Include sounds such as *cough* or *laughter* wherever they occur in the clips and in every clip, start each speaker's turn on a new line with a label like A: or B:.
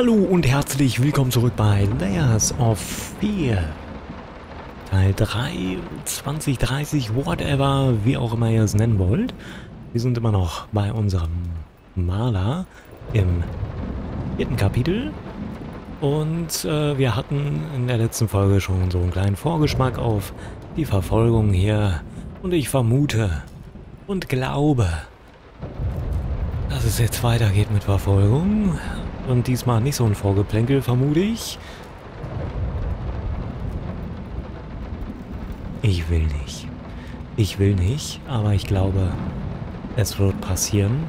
A: Hallo und herzlich willkommen zurück bei Layers of Fear. Teil 3, 2030, whatever, wie auch immer ihr es nennen wollt. Wir sind immer noch bei unserem Maler im vierten Kapitel. Und äh, wir hatten in der letzten Folge schon so einen kleinen Vorgeschmack auf die Verfolgung hier. Und ich vermute und glaube, dass es jetzt weitergeht mit Verfolgung. Und diesmal nicht so ein Vorgeplänkel, vermute ich. Ich will nicht. Ich will nicht, aber ich glaube, es wird passieren.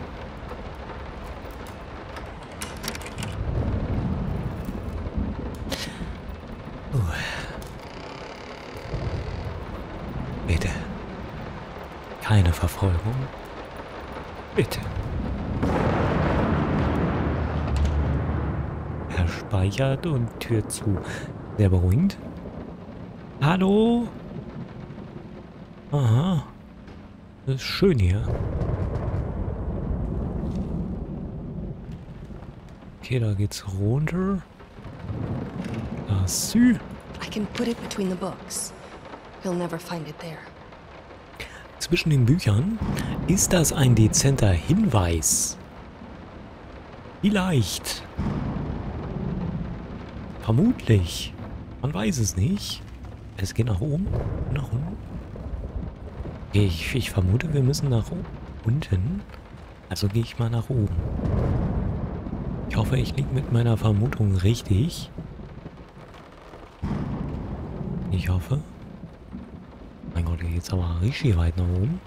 A: Bitte. Keine Verfolgung. Bitte. Er speichert und Tür zu. Sehr beruhigend. Hallo? Aha. Das ist schön hier. Okay, da geht's runter. Da Sü.
B: I can put it between the books. He'll never find it there.
A: Zwischen den Büchern ist das ein dezenter Hinweis. Vielleicht. Vermutlich. Man weiß es nicht. Es geht nach oben. Nach unten. Ich, ich vermute, wir müssen nach unten. Also gehe ich mal nach oben. Ich hoffe, ich liege mit meiner Vermutung richtig. Ich hoffe. Mein Gott, hier geht's aber richtig weit nach oben.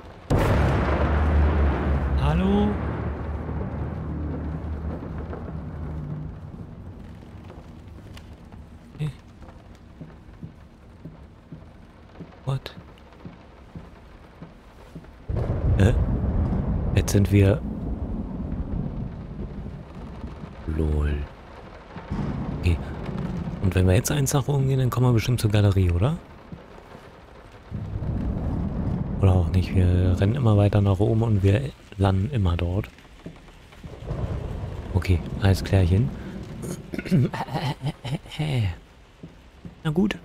A: Hallo? Hey. What? Hä? Jetzt sind wir... Lol. Okay. Und wenn wir jetzt eins nach oben gehen, dann kommen wir bestimmt zur Galerie, oder? Oder auch nicht. Wir rennen immer weiter nach oben und wir landen immer dort. Okay, alles klärchen. Na gut.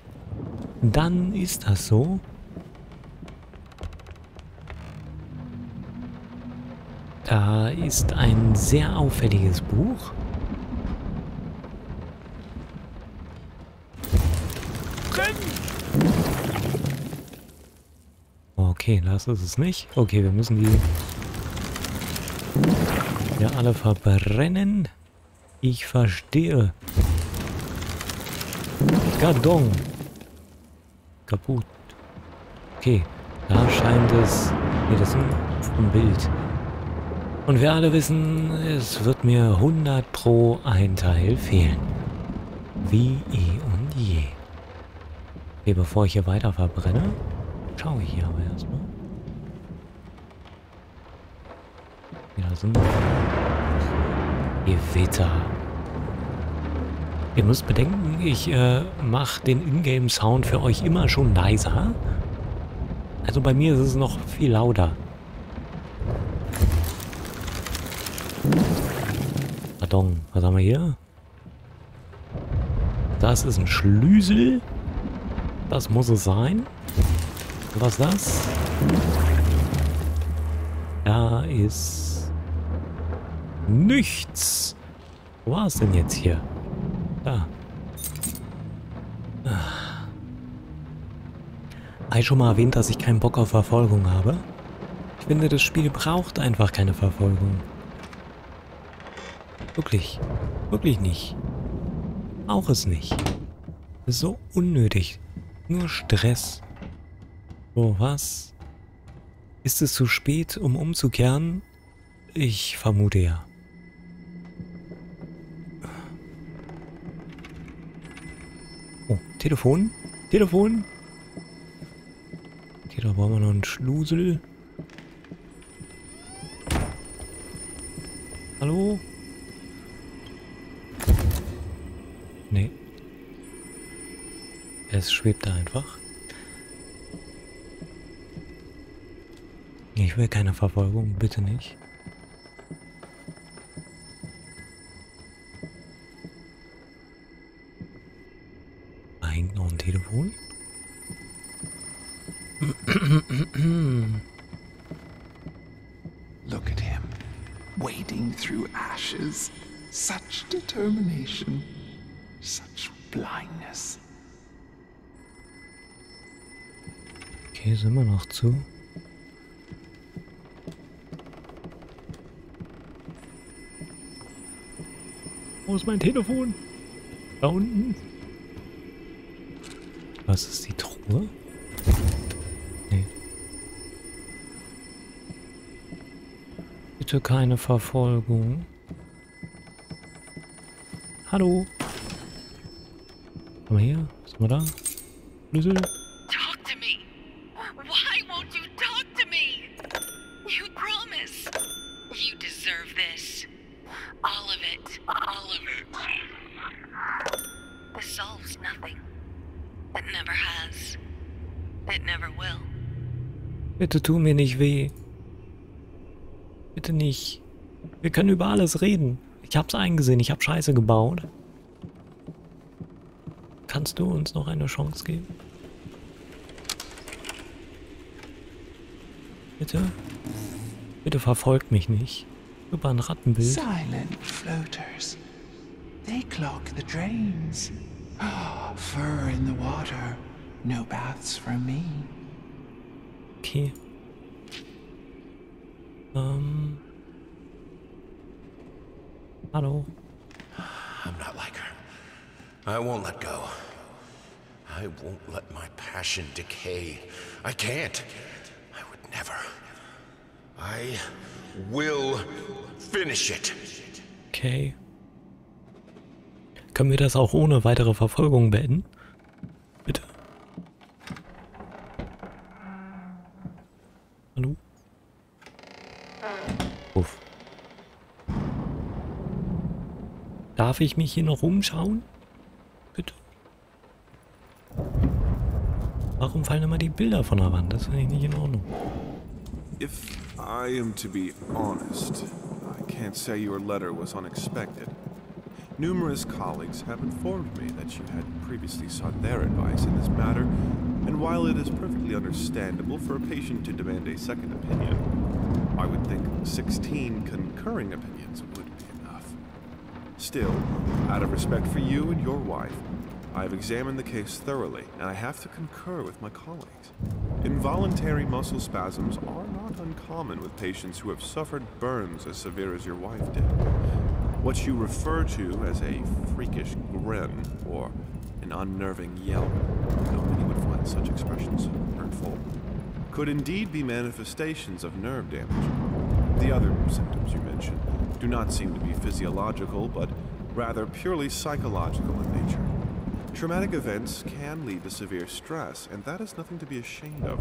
A: Dann ist das so. Da ist ein sehr auffälliges Buch. Okay, das ist es nicht. Okay, wir müssen die ja alle verbrennen. Ich verstehe. Gardon. Kaputt. Okay, da scheint es... Nee, das ist ein Bild. Und wir alle wissen, es wird mir 100 pro ein Teil fehlen. Wie eh und je. Okay, bevor ich hier weiter verbrenne, schaue ich hier aber erstmal. Ja, sind Gewitter. Ihr müsst bedenken, ich äh, mache den Ingame-Sound für euch immer schon leiser. Also bei mir ist es noch viel lauter. Pardon, was haben wir hier? Das ist ein Schlüssel. Das muss es sein. Was ist das? Da ist nichts. Wo war es denn jetzt hier? Da. Ah. Habe ich schon mal erwähnt, dass ich keinen Bock auf Verfolgung habe? Ich finde, das Spiel braucht einfach keine Verfolgung. Wirklich. Wirklich nicht. Auch es nicht. Das ist so unnötig. Nur Stress. So, was? Ist es zu spät, um umzukehren? Ich vermute ja. Oh, Telefon? Telefon? Okay, da brauchen wir noch einen Schlusel. Hallo? Nee. Es schwebt da einfach. Ich will keine Verfolgung, bitte nicht. hängt noch ein Telefon.
C: Look at him, wading through ashes. Such determination,
A: Sind wir noch zu. Wo ist mein Telefon? Da unten. Was ist die Truhe? Nee. Bitte keine Verfolgung. Hallo? Komm mal her. Was haben wir da? Schlüssel? Bitte tu mir nicht weh. Bitte nicht. Wir können über alles reden. Ich hab's eingesehen, ich hab Scheiße gebaut. Kannst du uns noch eine Chance geben? Bitte? Bitte verfolgt mich nicht. Über ein Rattenbild.
C: Silent floaters. They clog the drains. Ah, *gasps* fur in the water. No baths from me.
A: Okay. Um. Ähm. Hallo.
D: I'm not like her. I won't let go. I won't let my passion decay. I can't. I would never. I will finish it.
A: Okay. Können wir das auch ohne weitere Verfolgung beenden? Hallo? Uff. Darf ich mich hier noch umschauen? Bitte. Warum fallen immer die Bilder von der Wand? Das finde ich nicht in Ordnung.
E: If I am to be honest, I can't say your letter was unexpected. Numerous colleagues have informed me that you had previously sought their advice in this matter, and while it is perfectly understandable for a patient to demand a second opinion, I would think 16 concurring opinions would be enough. Still, out of respect for you and your wife, I have examined the case thoroughly, and I have to concur with my colleagues. Involuntary muscle spasms are not uncommon with patients who have suffered burns as severe as your wife did. What you refer to as a freakish grin or an unnerving yelp, though many would such expressions hurtful, could indeed be manifestations of nerve damage. The other symptoms you mentioned do not seem to be physiological, but rather purely psychological in nature. Traumatic events can lead to severe stress, and that is nothing to be ashamed of.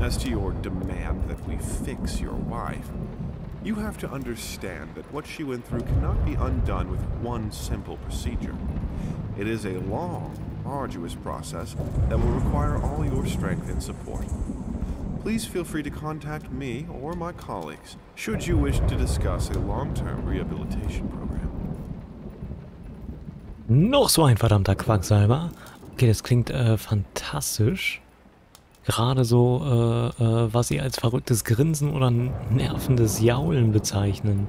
E: As to your demand that we fix your wife, you have to understand that what she went through cannot be undone with one simple procedure. It is a long, arduous process that will require all your strength and support. Please feel free to contact me or my colleagues should you wish to discuss a long-term rehabilitation program.
A: Noch so ein verdammter Quacksalber. Okay, das klingt äh, fantastisch. Gerade so, äh, äh, was sie als verrücktes Grinsen oder nervendes Jaulen bezeichnen.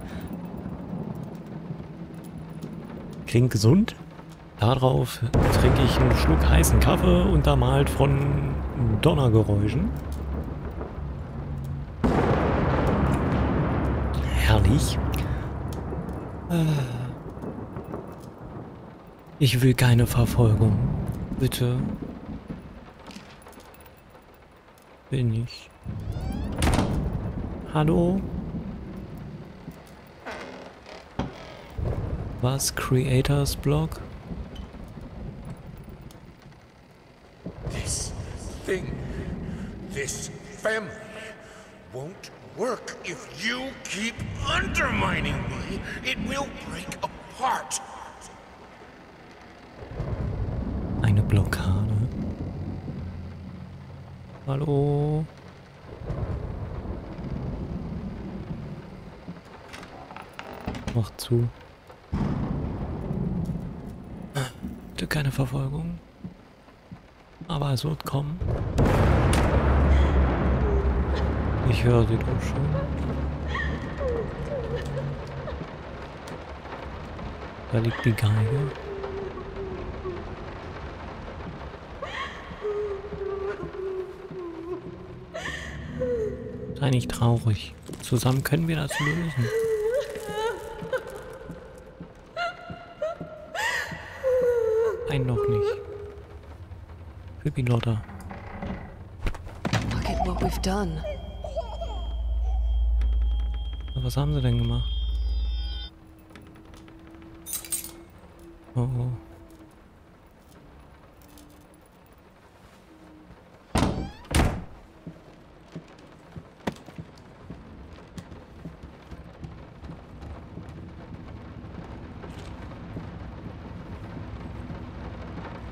A: Klingt gesund. Darauf trinke ich einen Schluck heißen Kaffee, untermalt von Donnergeräuschen. Herrlich. Äh. Ich will keine Verfolgung. Bitte. Will nicht. Hallo? Was? Creators Blog?
D: This thing, this family won't work if you keep undermining me. It will break apart.
A: Eine Blockade. Hallo? Mach zu. Bitte keine Verfolgung. Aber es wird kommen. Ich höre sie doch schon. Da liegt die Geige. Sei nicht traurig. Zusammen können wir das lösen. Nein, noch nicht. Pippi Lotta.
B: Look at what we've done.
A: Was haben sie denn gemacht? Oh oh.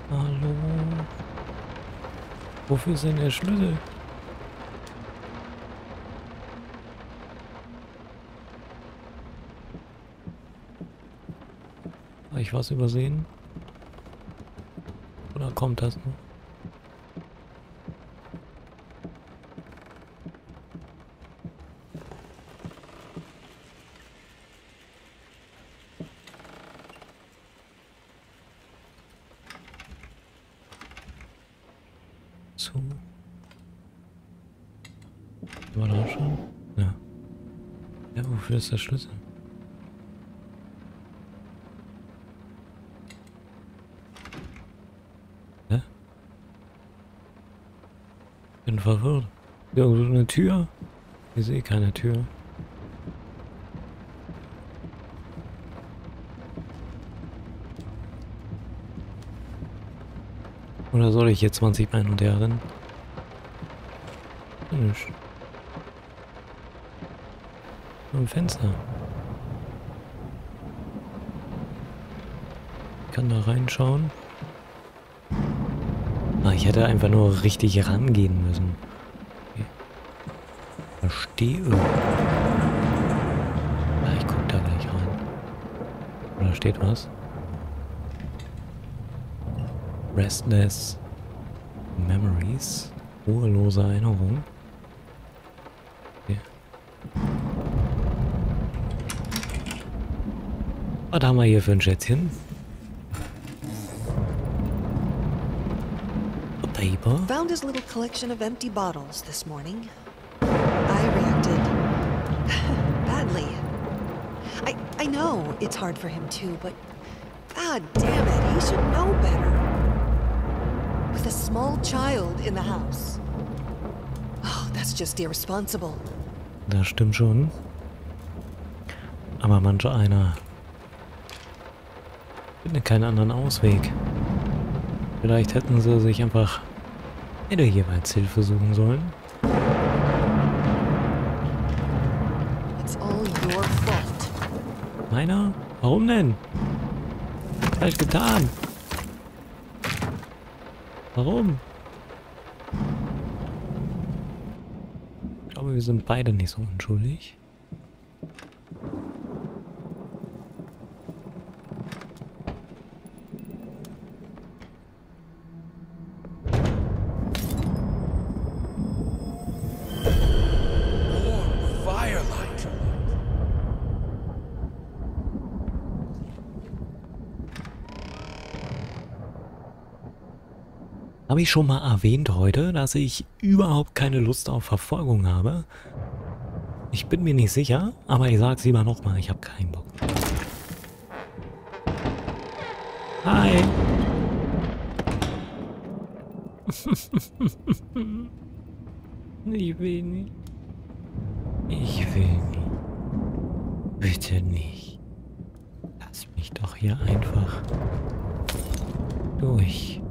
A: Hallo. Wofür ist denn der Schlüssel? Habe ich was übersehen? Oder kommt das noch? Zu. War da schon? Ja. Ja, wofür ist der Schlüssel? Hä? Verwirrt. Irgendwo eine Tür? Ich sehe keine Tür. Oder soll ich jetzt 20 Beine und her rennen? Am Fenster. Ich kann da reinschauen. Ah, ich hätte einfach nur richtig rangehen müssen. Verstehe. Ah, ich guck da gleich rein. Da steht was. Restless Memories. Ruhelose Erinnerung. Was haben wir hier für ein Schätzchen? A paper?
F: Found his little collection of empty bottles this morning. I reacted *laughs* badly. I I know it's hard for him too, but god damn it, he should know better. With a small child in the house. Oh, that's just irresponsible.
A: Das stimmt schon. Aber manche einer finde keinen anderen Ausweg. Vielleicht hätten sie sich einfach beide jeweils Hilfe suchen sollen. Meiner? Warum denn? Falsch getan. Warum? Ich glaube, wir sind beide nicht so unschuldig. Habe ich schon mal erwähnt heute, dass ich überhaupt keine Lust auf Verfolgung habe? Ich bin mir nicht sicher, aber ich sag's lieber nochmal, ich habe keinen Bock. Hi. *laughs* ich will nicht. Ich will nicht. Bitte nicht. Lass mich doch hier einfach durch.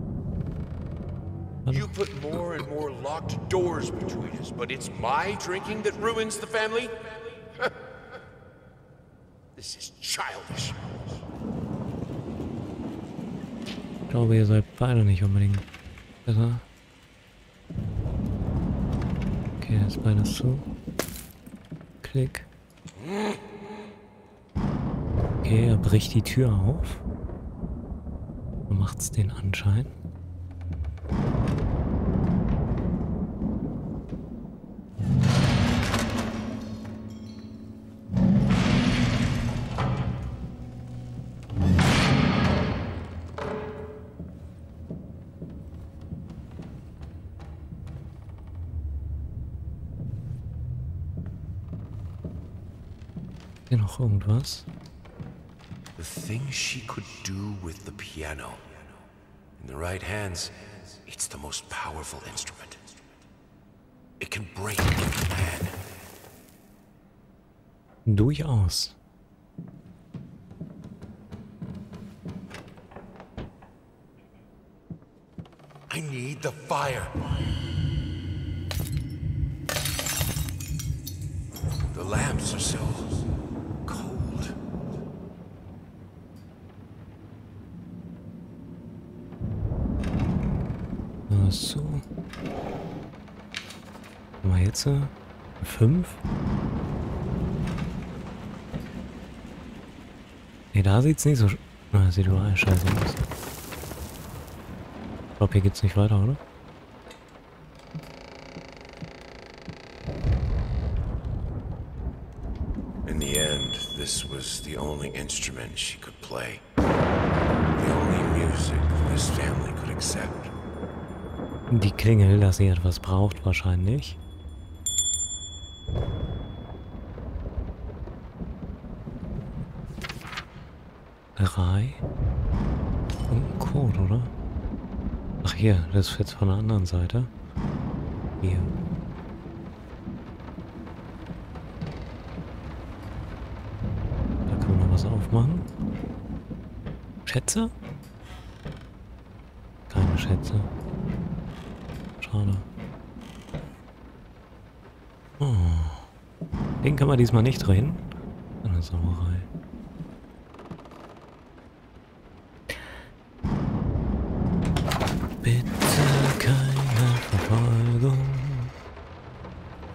D: You put more and more locked doors between us, but it's my drinking that ruins the family? *laughs* this is childish.
A: Ich glaube, ihr seid beide nicht unbedingt besser. Okay, jetzt beides zu. Klick. Okay, er bricht die Tür auf. So macht's den Anschein. Noch irgendwas?
D: The thing she could do with the piano. In the right hands, it's the most powerful instrument. It can break any man.
A: Durchaus.
D: I need the fire. The lamps are so
A: Ach so. Mal jetzt äh, fünf. Ne, da sieht's nicht so. sch- Ah, sieht überall scheiße aus. Ich glaube, hier geht's nicht weiter, oder?
D: In the end, this was the only instrument she could play.
A: Klingel, dass sie etwas braucht, wahrscheinlich. Drei. Und ein Code, oder? Ach hier, das ist jetzt von der anderen Seite. Hier. Da kann man noch was aufmachen. Schätze? Keine Schätze. Schade. Oh. Den kann man diesmal nicht drehen. Eine Sauerei. Bitte keine Verfolgung.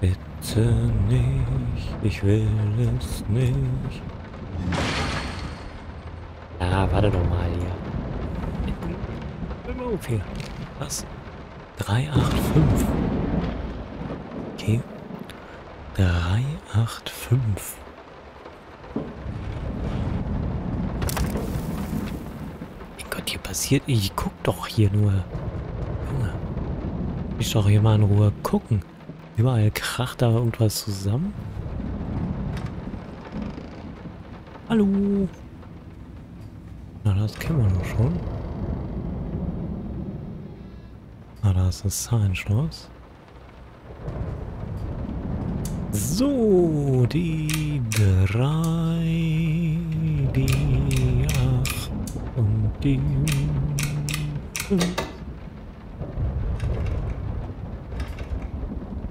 A: Bitte nicht. Ich will es nicht. Ah, warte doch mal hier. Immer auf hier. Was? 385. Okay. 385. Mein Passiert. Ich guck doch hier nur. Junge. Ich doch hier mal in Ruhe gucken. Überall kracht da irgendwas zusammen. Hallo. Na, das kennen wir doch schon. Ah, da ist das Zahlenschloss. So, die drei, die acht und die fünf.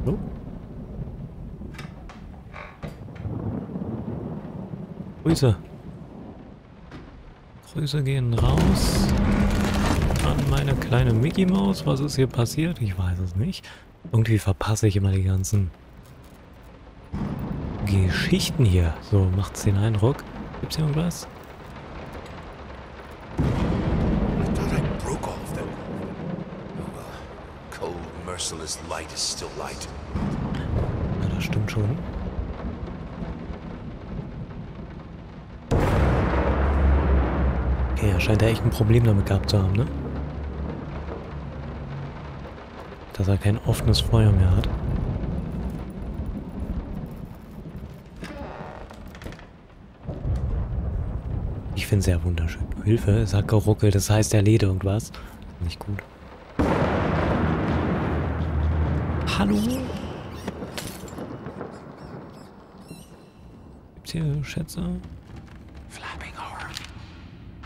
A: So. Grüße. Grüße gehen raus an meine kleine Mickey Maus. Was ist hier passiert? Ich weiß es nicht. Irgendwie verpasse ich immer die ganzen Geschichten hier. So macht's den Eindruck. Gibt's hier irgendwas?
D: Merciless light is still light.
A: Ja, das stimmt schon. Okay, er scheint ja echt ein Problem damit gehabt zu haben, ne? Dass er kein offenes Feuer mehr hat. Ich finde sehr wunderschön. Hilfe, es hat geruckelt, das heißt, er lädt irgendwas. Nicht gut. Hallo? Gibt's hier Schätze?
C: Flapping horror.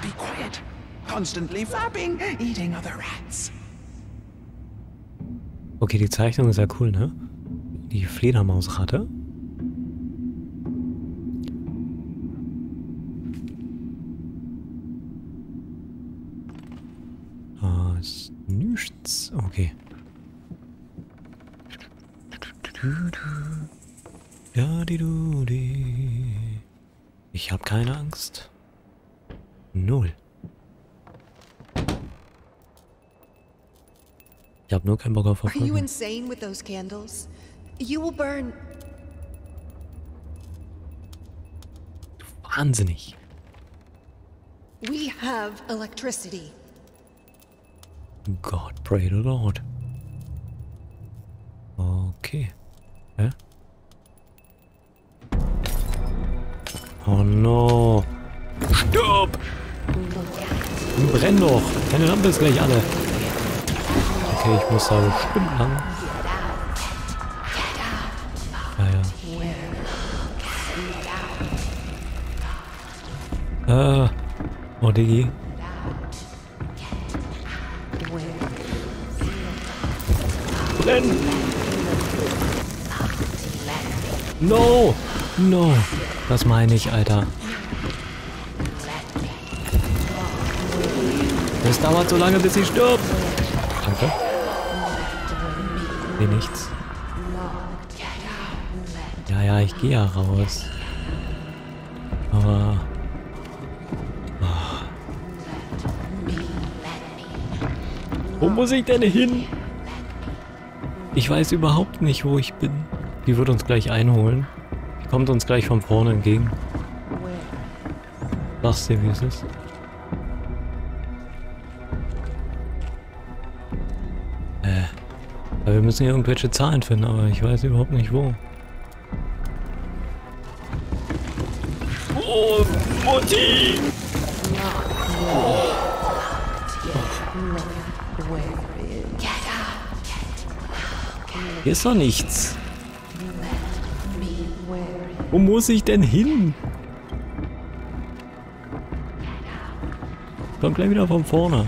C: Be quiet. Constantly flapping, eating other rats.
A: Okay, die Zeichnung ist ja cool, ne? Die Fledermausratte.
F: Are you insane with those candles? You will burn.
A: Wahnsinnig.
F: We have electricity.
A: God, pray the Lord. Okay. Hä? Oh no. Stirb! Brenn doch! Deine Lampe ist gleich alle. Okay, ich muss da bestimmt lang. Ja, ja. Äh. Oh, Diggi. Brenn! No! No! Das meine ich, Alter. Es dauert so lange, bis sie stirbt. Nee, nichts. Ja, ja, ich gehe ja raus. Aber... Ah. Wo muss ich denn hin? Ich weiß überhaupt nicht, wo ich bin. Die wird uns gleich einholen. Die kommt uns gleich von vorne entgegen. Sagst dir, wie es ist? Wir müssen hier irgendwelche Zahlen finden, aber ich weiß überhaupt nicht wo. Oh, Mutti! Hier ist doch nichts. Wo muss ich denn hin? Komm gleich wieder von vorne.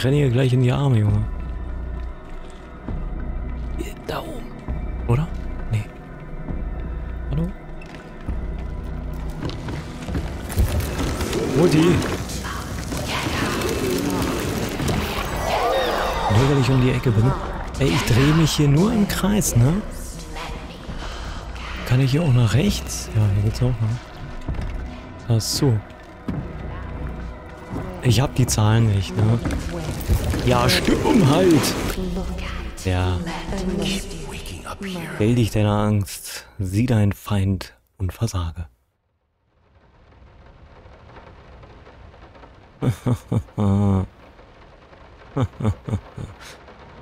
A: Ich renne hier gleich in die Arme, Junge. Da oben. Oder? Nee. Hallo? Mutti! Nur weil ich um die Ecke bin. Ey, ich drehe mich hier nur im Kreis, ne? Kann ich hier auch nach rechts? Ja, hier geht's auch, ne? Ach so. Ich hab die Zahlen nicht, ne? Ja, stimm halt! Ja. Stell dich deiner Angst, sieh deinen Feind und versage. *laughs*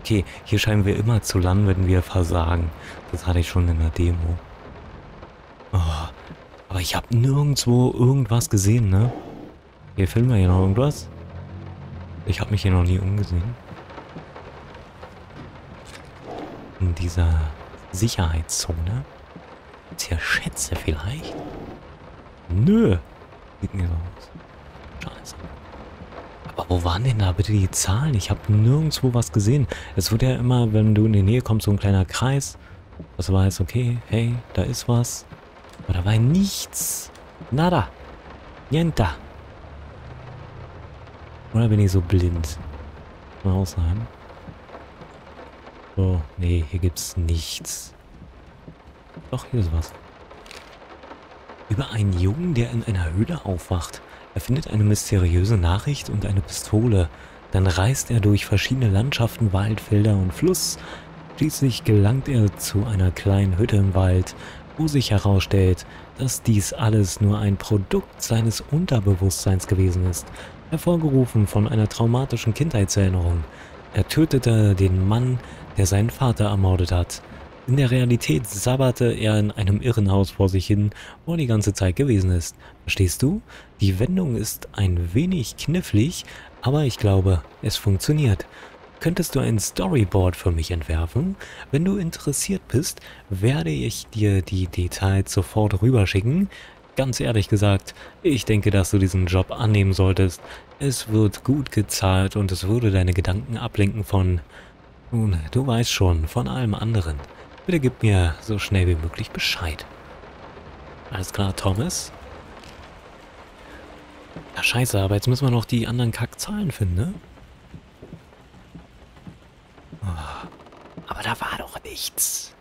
A: okay, hier scheinen wir immer zu landen, wenn wir versagen. Das hatte ich schon in der Demo. Oh, aber ich habe nirgendwo irgendwas gesehen, ne? Hier filmen wir hier noch irgendwas. Ich habe mich hier noch nie umgesehen. In dieser Sicherheitszone. Gibt's hier Schätze vielleicht? Nö. Sieht mir so aus. Scheiße. Aber wo waren denn da bitte die Zahlen? Ich habe nirgendwo was gesehen. Es wird ja immer, wenn du in die Nähe kommst, so ein kleiner Kreis. Was weiß, okay, hey, da ist was. Aber da war nichts. Nada. Niente. Oder bin ich so blind? Mal auch sein. So, nee, hier gibt's nichts. Doch, hier ist was. Über einen Jungen, der in einer Höhle aufwacht. Er findet eine mysteriöse Nachricht und eine Pistole. Dann reist er durch verschiedene Landschaften, Waldfelder und Fluss. Schließlich gelangt er zu einer kleinen Hütte im Wald, wo sich herausstellt, dass dies alles nur ein Produkt seines Unterbewusstseins gewesen ist, hervorgerufen von einer traumatischen Kindheitserinnerung. Er tötete den Mann, der seinen Vater ermordet hat. In der Realität sabberte er in einem Irrenhaus vor sich hin, wo er die ganze Zeit gewesen ist. Verstehst du? Die Wendung ist ein wenig knifflig, aber ich glaube, es funktioniert. Könntest du ein Storyboard für mich entwerfen? Wenn du interessiert bist, werde ich dir die Details sofort rüberschicken. Ganz ehrlich gesagt, ich denke, dass du diesen Job annehmen solltest. Es wird gut gezahlt und es würde deine Gedanken ablenken von... Nun, du weißt schon, von allem anderen. Bitte gib mir so schnell wie möglich Bescheid. Alles klar, Thomas? Ja, scheiße, aber jetzt müssen wir noch die anderen Kackzahlen finden, ne? Aber da war doch nichts.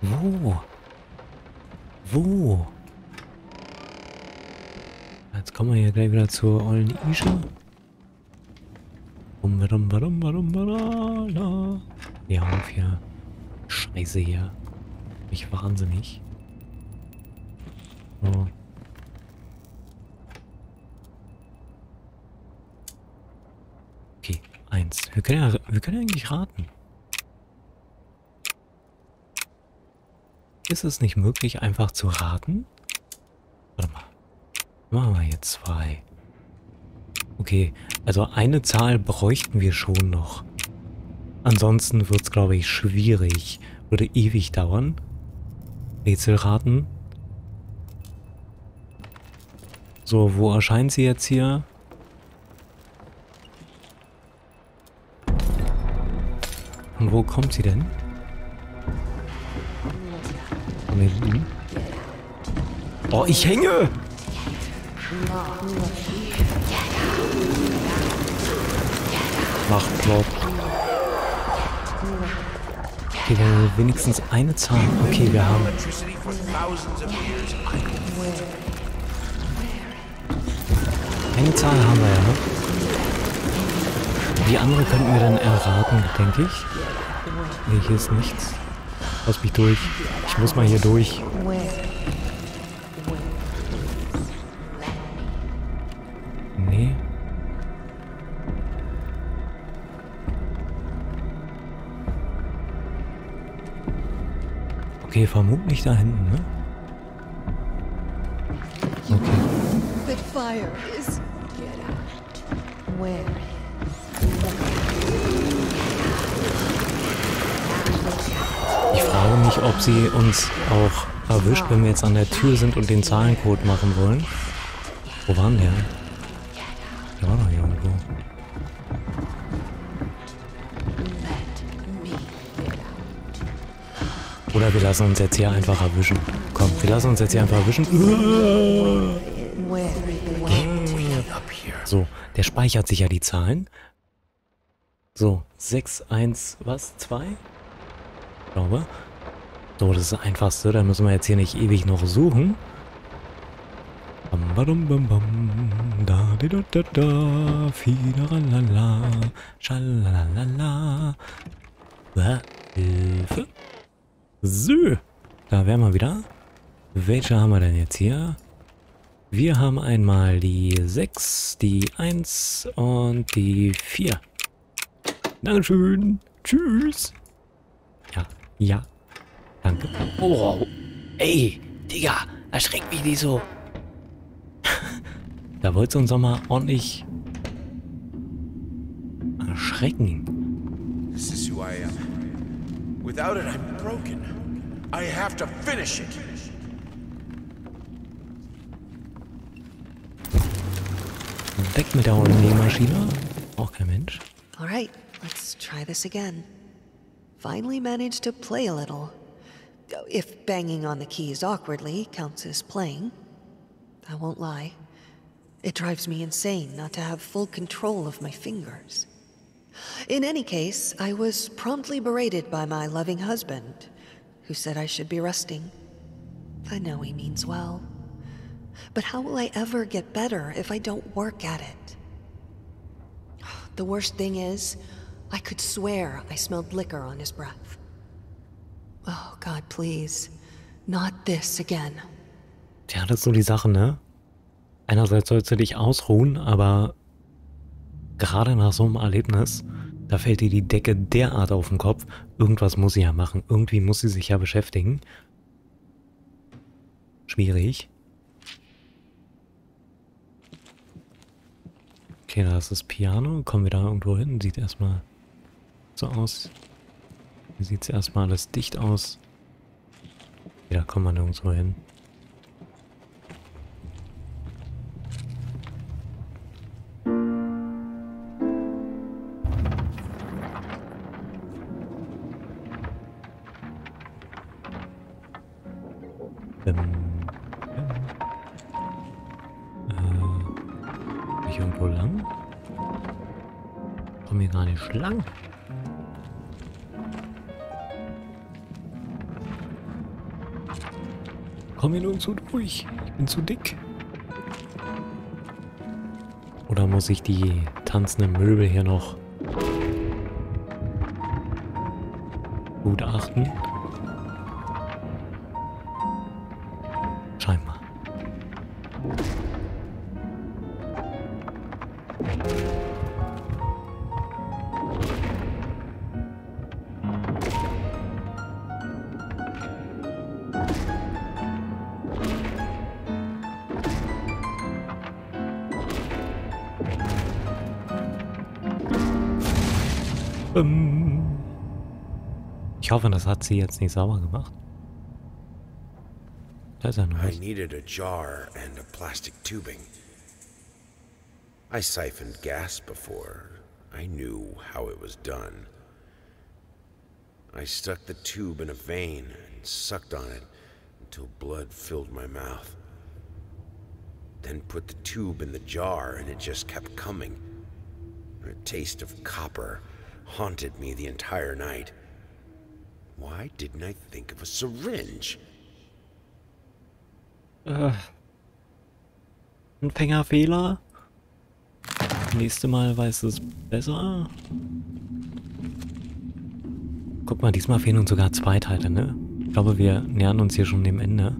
A: Wo? Wo? Jetzt kommen wir hier gleich wieder zur ollen Isha. Ja, auf hier. Scheiße hier. Mich wahnsinnig. So. Eins. Wir können ja, wir können eigentlich raten. Ist es nicht möglich, einfach zu raten? Warte mal. Machen wir jetzt zwei. Okay, also eine Zahl bräuchten wir schon noch. Ansonsten wird es, glaube ich, schwierig. Würde ewig dauern. Rätselraten. So, wo erscheint sie jetzt hier? Und wo kommt sie denn? Von. Oh, ich hänge! Macht Plop. Okay, wir haben wenigstens eine Zahl. Okay, wir haben... Eine Zahl haben wir ja. Die andere könnten wir dann erraten, denke ich. Nee, hier ist nichts. Lass mich durch. Ich muss mal hier durch. Nee. Okay, vermutlich da hinten, ne? Okay.
F: The fire is. Get out. Where?
A: Frage mich, ob sie uns auch erwischt, wenn wir jetzt an der Tür sind und den Zahlencode machen wollen. Wo waren der? Der war doch hier irgendwo. Oder wir lassen uns jetzt hier einfach erwischen. Komm, wir lassen uns jetzt hier einfach erwischen. So, der speichert sich ja die Zahlen. So, 6, 1, was? 2? Ich glaube. So, das ist das Einfachste. Da müssen wir jetzt hier nicht ewig noch suchen. Bam, bam, bam, da, di, da, da, da, fideralala, schalalala. Wa- Hilfe. So, da wären wir wieder. Welche haben wir denn jetzt hier? Wir haben einmal die 6, die 1 und die 4. Dankeschön. Tschüss. Ja, ja. Danke. Oh, ey, Digga, erschreckt mich nicht so. *laughs* da wolltest du uns doch mal ordentlich erschrecken.
D: This is who I am. Without it, I'm broken. I have to finish it.
A: Weg mit der Nähmaschine. Auch kein Mensch.
F: All right, let's try this again. Finally managed to play a little. If banging on the keys awkwardly counts as playing. I won't lie. It drives me insane not to have full control of my fingers. In any case, I was promptly berated by my loving husband, who said I should be resting. I know he means well. But how will I ever get better if I don't work at it? The worst thing is, I could swear I smelled liquor on his breath. Oh, God, please. Not this again.
A: Tja, das ist so die Sache, ne? Einerseits sollst du dich ausruhen, aber gerade nach so einem Erlebnis, da fällt dir die Decke derart auf den Kopf. Irgendwas muss sie ja machen. Irgendwie muss sie sich ja beschäftigen. Schwierig. Okay, da ist das Piano. Kommen wir da irgendwo hin? Sieht erstmal so aus. Hier sieht es erstmal alles dicht aus. Okay, da kommt man nirgendwo hin. Komm hier nirgendwo durch. Ich bin zu dick. Oder muss ich die tanzenden Möbel hier noch gutachten? Scheinbar. Ich hoffe, das hat sie jetzt nicht sauber gemacht. Da ist er noch.
D: I needed a jar and a plastic tubing. I siphoned gas before. I knew how it was done. I stuck the tube in a vein and sucked on it until blood filled my mouth. Then put the tube in the jar and it just kept coming. A taste of copper haunted me the entire night. Why didn't I think of a syringe?
A: Äh. Anfängerfehler. Nächste Mal weiß es besser. Guck mal, diesmal fehlen uns sogar zwei Teile, ne? Ich glaube, wir nähern uns hier schon dem Ende.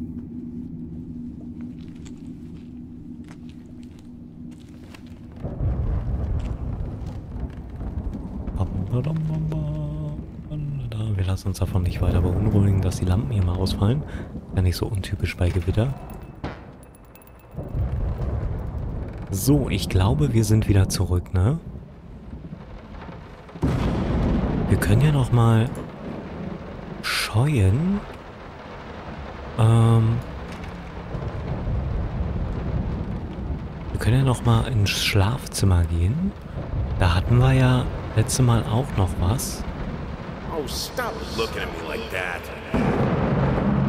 A: Wir uns davon nicht weiter beunruhigen, dass die Lampen hier mal ausfallen. Ja nicht so untypisch bei Gewitter. So, ich glaube, wir sind wieder zurück, ne? Wir können ja noch mal scheuen. Ähm... Wir können ja noch mal ins Schlafzimmer gehen. Da hatten wir ja letzte Mal auch noch was.
D: Oh, stop looking at me like that.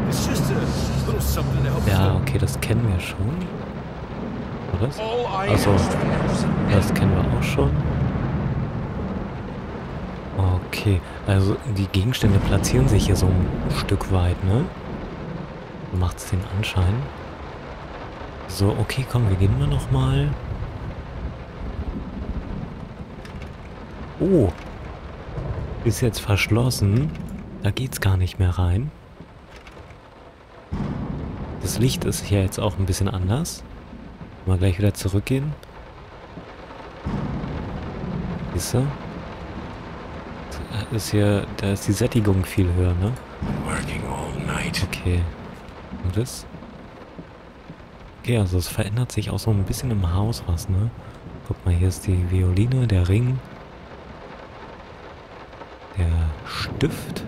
D: It's just a little something to help
A: Ja, okay, das kennen wir schon. Oder? Also, das kennen wir auch schon. Okay, also die Gegenstände platzieren sich hier so ein Stück weit, ne? So macht's den Anschein. So, okay, komm, wir gehen mal noch mal. Oh. Ist jetzt verschlossen. Da geht's gar nicht mehr rein. Das Licht ist hier jetzt auch ein bisschen anders. Mal gleich wieder zurückgehen. Siehst du? Da ist hier, da ist die Sättigung viel höher, ne? Okay. Und das? Okay, also es verändert sich auch so ein bisschen im Haus was, ne? Guck mal, hier ist die Violine, der Ring. Stift.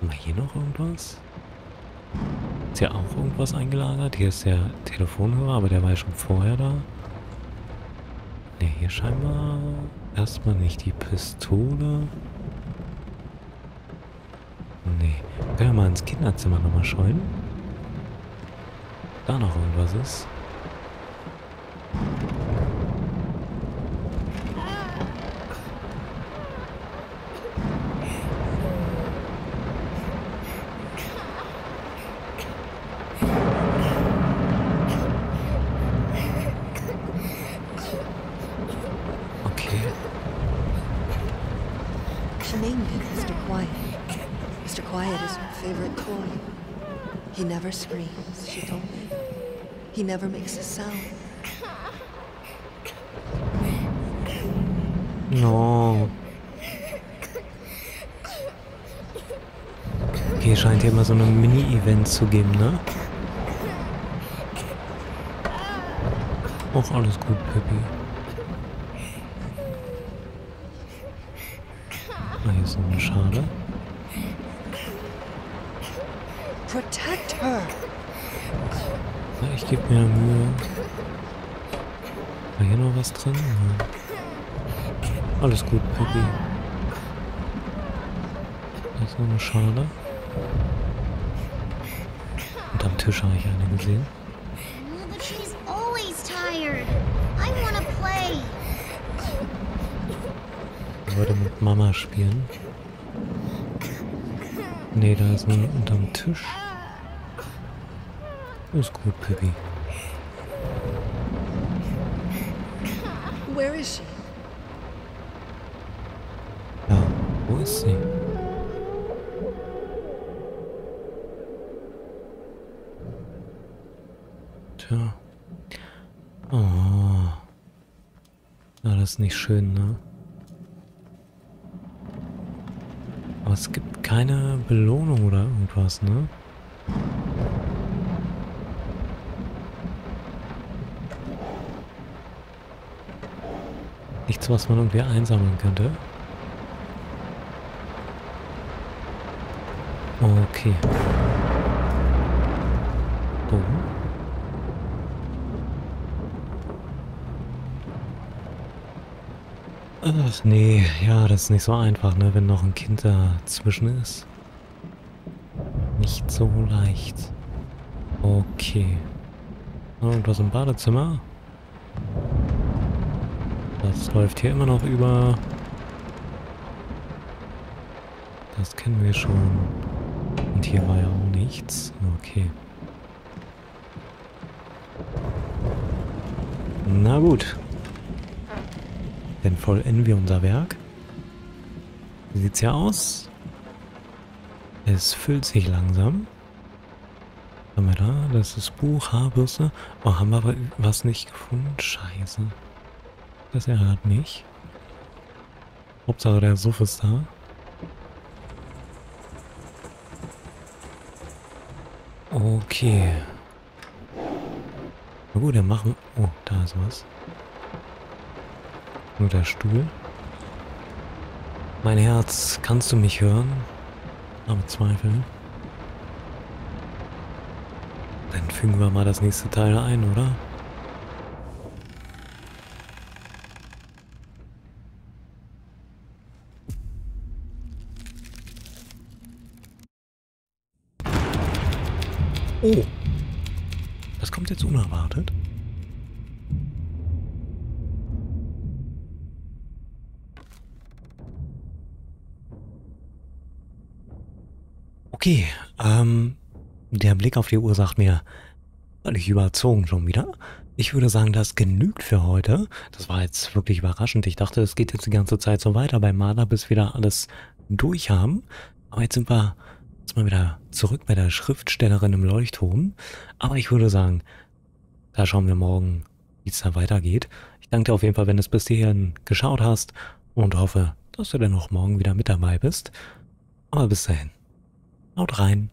A: Haben wir hier noch irgendwas? Ist hier auch irgendwas eingelagert? Hier ist der Telefonhörer, aber der war ja schon vorher da. Ne, hier scheinbar erstmal nicht die Pistole. Nee. Können wir mal ins Kinderzimmer nochmal scheuen? Da noch irgendwas ist. Okay.
F: She named him Mr. Quiet. Mr. Quiet is her favorite toy. He never screams, she told me. He never makes a sound.
A: No. Okay, scheint hier immer so ein Mini-Event zu geben, ne? Auch alles gut, Pippi. Ah, hier ist noch eine Schale.
F: Protect her!
A: Ja, ich gebe mir Mühe. War hier noch was drin? Ja. Alles gut, Pippi. Da ist eine Schale. Und am Tisch habe ich eine gesehen. Ich wollte mit Mama spielen. Nee, da ist eine unterm Tisch. Ist gut, Pippi.
F: Where is she?
A: Ja, wo ist sie? Tja. Oh. Ja, das ist nicht schön, ne? Aber es gibt keine Belohnung oder irgendwas, ne? Nichts, was man irgendwie einsammeln könnte. Okay. Bogen. Ach nee, ja, das ist nicht so einfach, ne, wenn noch ein Kind dazwischen ist. Nicht so leicht. Okay. Irgendwas im Badezimmer. Das läuft hier immer noch über. Das kennen wir schon. Und hier war ja auch nichts. Okay. Na gut. Dann vollenden wir unser Werk. Wie sieht's hier aus? Es füllt sich langsam. Was haben wir da? Das ist Buch, Haarbürste. Oh, haben wir was nicht gefunden? Scheiße. Das ärgert mich. Hauptsache der Suff ist da. Okay. Na gut, dann machen... Oh, da ist was. Nur der Stuhl. Mein Herz, kannst du mich hören? Aber Zweifel. Dann fügen wir mal das nächste Teil ein, oder? Oh. Das kommt jetzt unerwartet. Okay, ähm, der Blick auf die Uhr sagt mir, völlig überzogen schon wieder. Ich würde sagen, das genügt für heute. Das war jetzt wirklich überraschend. Ich dachte, es geht jetzt die ganze Zeit so weiter bei Marder, bis wir da alles durch haben. Aber jetzt sind wir jetzt mal wieder zurück bei der Schriftstellerin im Leuchtturm. Aber ich würde sagen, da schauen wir morgen, wie es da weitergeht. Ich danke dir auf jeden Fall, wenn du es bis hierhin geschaut hast und hoffe, dass du dann auch morgen wieder mit dabei bist. Aber bis dahin. Haut rein.